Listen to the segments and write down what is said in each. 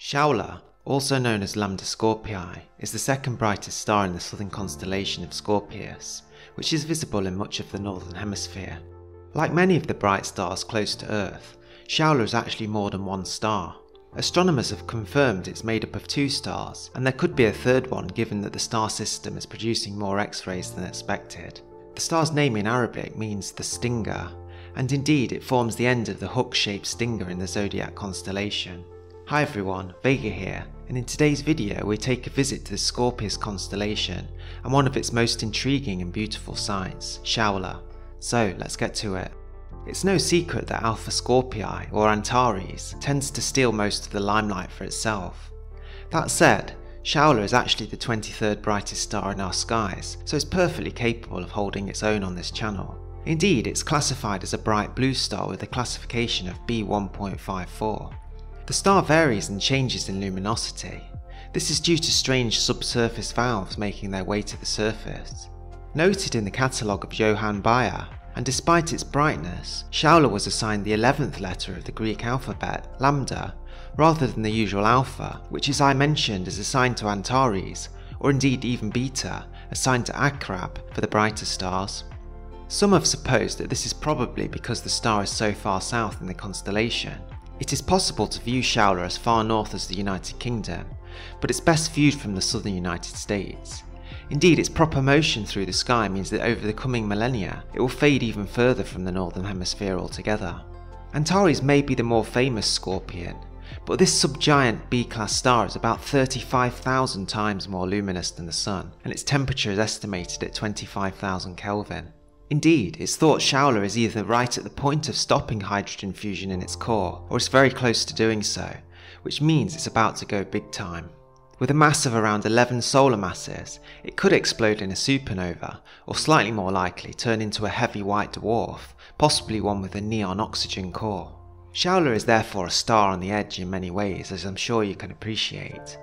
Shaula, also known as Lambda Scorpii, is the second brightest star in the southern constellation of Scorpius, which is visible in much of the northern hemisphere. Like many of the bright stars close to Earth, Shaula is actually more than one star. Astronomers have confirmed it's made up of two stars, and there could be a third one given that the star system is producing more X-rays than expected. The star's name in Arabic means the stinger, and indeed it forms the end of the hook-shaped stinger in the zodiac constellation. Hi everyone, Vega here, and in today's video we take a visit to the Scorpius constellation and one of its most intriguing and beautiful sights, Shaula. So let's get to it. It's no secret that Alpha Scorpii, or Antares, tends to steal most of the limelight for itself. That said, Shaula is actually the 23rd brightest star in our skies, so it's perfectly capable of holding its own on this channel. Indeed, it's classified as a bright blue star with a classification of B1.54. The star varies and changes in luminosity. This is due to strange subsurface valves making their way to the surface. Noted in the catalogue of Johann Bayer, and despite its brightness, Shaula was assigned the 11th letter of the Greek alphabet, lambda, rather than the usual alpha, which as I mentioned is assigned to Antares, or indeed even beta, assigned to Acrab for the brighter stars. Some have supposed that this is probably because the star is so far south in the constellation, it is possible to view Shaula as far north as the United Kingdom, but it's best viewed from the southern United States. Indeed, its proper motion through the sky means that over the coming millennia, it will fade even further from the northern hemisphere altogether. Antares may be the more famous Scorpion, but this subgiant B-class star is about 35,000 times more luminous than the Sun, and its temperature is estimated at 25,000 Kelvin. Indeed, it's thought Shaula is either right at the point of stopping hydrogen fusion in its core, or is very close to doing so, which means it's about to go big time. With a mass of around 11 solar masses, it could explode in a supernova, or slightly more likely turn into a heavy white dwarf, possibly one with a neon oxygen core. Shaula is therefore a star on the edge in many ways, as I'm sure you can appreciate.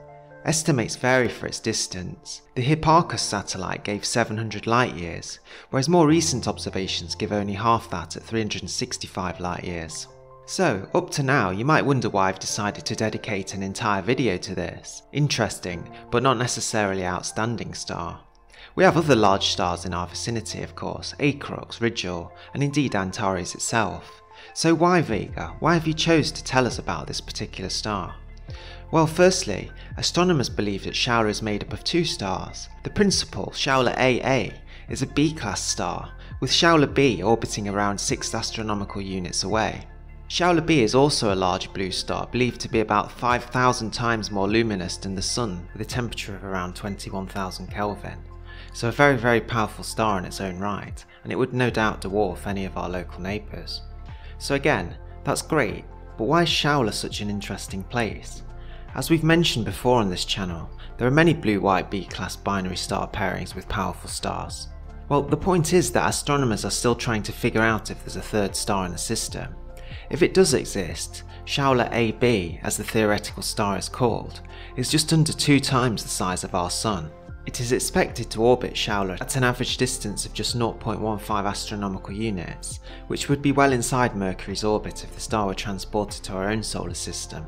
Estimates vary for its distance. The Hipparcos satellite gave 700 light years, whereas more recent observations give only half that at 365 light years. So, up to now, you might wonder why I've decided to dedicate an entire video to this interesting, but not necessarily outstanding star. We have other large stars in our vicinity, of course, Acrux, Rigel, and indeed Antares itself. So why Vega? Why have you chose to tell us about this particular star? Well, firstly, astronomers believe that Shaula is made up of two stars. The principal, Shaula AA, is a B-class star, with Shaula B orbiting around 6 astronomical units away. Shaula B is also a large blue star, believed to be about 5,000 times more luminous than the Sun, with a temperature of around 21,000 Kelvin. So a very very powerful star in its own right, and it would no doubt dwarf any of our local neighbours. So again, that's great, but why is Shaula such an interesting place? As we've mentioned before on this channel, there are many blue-white B-class binary star pairings with powerful stars. Well, the point is that astronomers are still trying to figure out if there's a third star in the system. If it does exist, Shaula AB, as the theoretical star is called, is just under two times the size of our Sun. It is expected to orbit Shaula at an average distance of just 0.15 astronomical units, which would be well inside Mercury's orbit if the star were transported to our own solar system.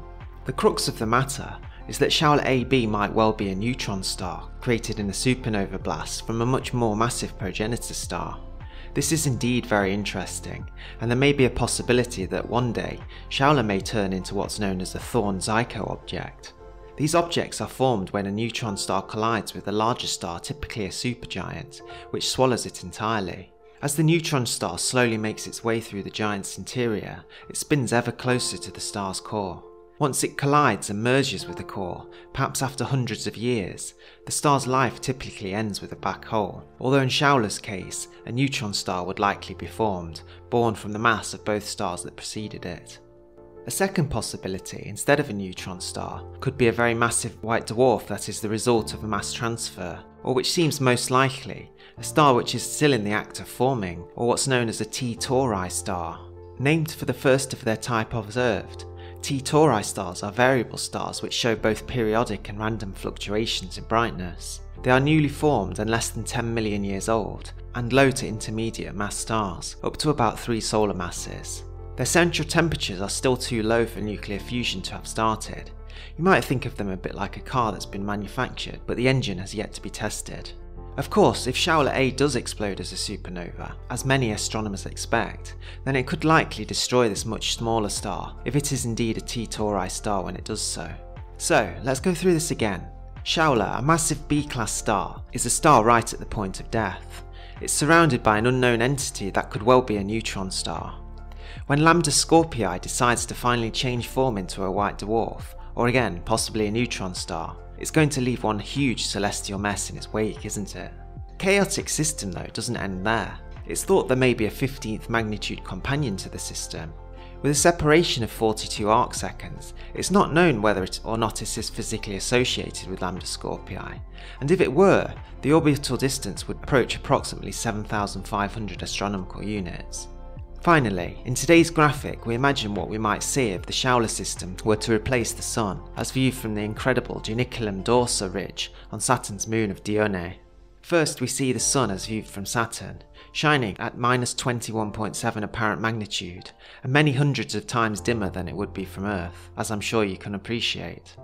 The crux of the matter is that Shaula AB might well be a neutron star created in a supernova blast from a much more massive progenitor star. This is indeed very interesting, and there may be a possibility that one day Shaula may turn into what's known as a Thorne-Zytkow object. These objects are formed when a neutron star collides with a larger star, typically a supergiant, which swallows it entirely. As the neutron star slowly makes its way through the giant's interior, it spins ever closer to the star's core. Once it collides and merges with the core, perhaps after hundreds of years, the star's life typically ends with a black hole, although in Shaula's case, a neutron star would likely be formed, born from the mass of both stars that preceded it. A second possibility, instead of a neutron star, could be a very massive white dwarf that is the result of a mass transfer, or which seems most likely, a star which is still in the act of forming, or what's known as a T Tauri star. Named for the first of their type observed, T Tauri stars are variable stars which show both periodic and random fluctuations in brightness. They are newly formed and less than 10 million years old, and low to intermediate mass stars, up to about 3 solar masses. Their central temperatures are still too low for nuclear fusion to have started, You might think of them a bit like a car that's been manufactured, but the engine has yet to be tested. Of course, if Shaula A does explode as a supernova, as many astronomers expect, then it could likely destroy this much smaller star, if it is indeed a T Tauri star when it does so. So, let's go through this again. Shaula, a massive B-class star, is a star right at the point of death. It's surrounded by an unknown entity that could well be a neutron star. When Lambda Scorpii decides to finally change form into a white dwarf, or again, possibly a neutron star, it's going to leave one huge celestial mess in its wake, isn't it? Chaotic system though doesn't end there. It's thought there may be a 15th magnitude companion to the system. With a separation of 42 arc seconds, it's not known whether it or not it is physically associated with Lambda Scorpii, and if it were, the orbital distance would approach approximately 7,500 astronomical units. Finally, in today's graphic we imagine what we might see if the Shaula system were to replace the Sun, as viewed from the incredible Janiculum Dorsa ridge on Saturn's moon of Dione. First we see the Sun as viewed from Saturn, shining at minus 21.7 apparent magnitude, and many hundreds of times dimmer than it would be from Earth, as I'm sure you can appreciate.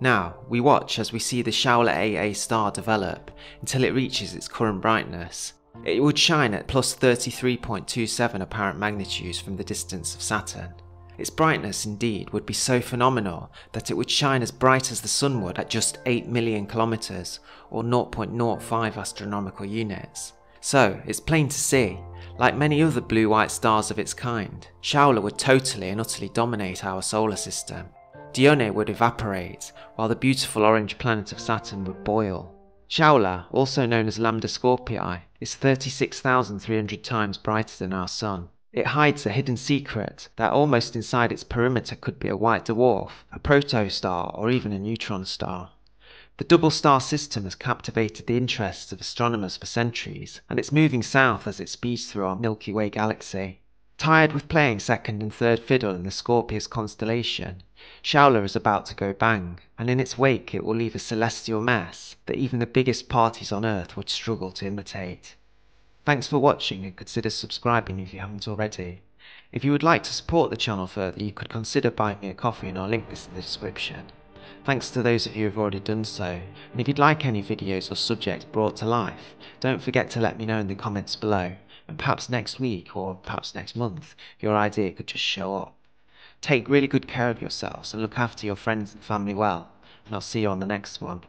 Now, we watch as we see the Shaula AA star develop until it reaches its current brightness, it would shine at plus 33.27 apparent magnitudes from the distance of Saturn. Its brightness indeed would be so phenomenal that it would shine as bright as the sun would at just 8 million kilometers or 0.05 astronomical units. So, it's plain to see, like many other blue-white stars of its kind, Shaula would totally and utterly dominate our solar system. Dione would evaporate, while the beautiful orange planet of Saturn would boil. Shaula, also known as Lambda Scorpii, is 36,300 times brighter than our Sun. It hides a hidden secret that almost inside its perimeter could be a white dwarf, a protostar, or even a neutron star. The double star system has captivated the interests of astronomers for centuries, and it's moving south as it speeds through our Milky Way galaxy. Tired with playing second and third fiddle in the Scorpius constellation, Shaula is about to go bang, and in its wake it will leave a celestial mess that even the biggest parties on Earth would struggle to imitate. Thanks for watching and consider subscribing if you haven't already. If you would like to support the channel further, you could consider buying me a coffee and I'll link this in the description. Thanks to those of you who have already done so, and if you'd like any videos or subjects brought to life, don't forget to let me know in the comments below and perhaps next week or perhaps next month your idea could just show up. Take really good care of yourselves and look after your friends and family well, and I'll see you on the next one.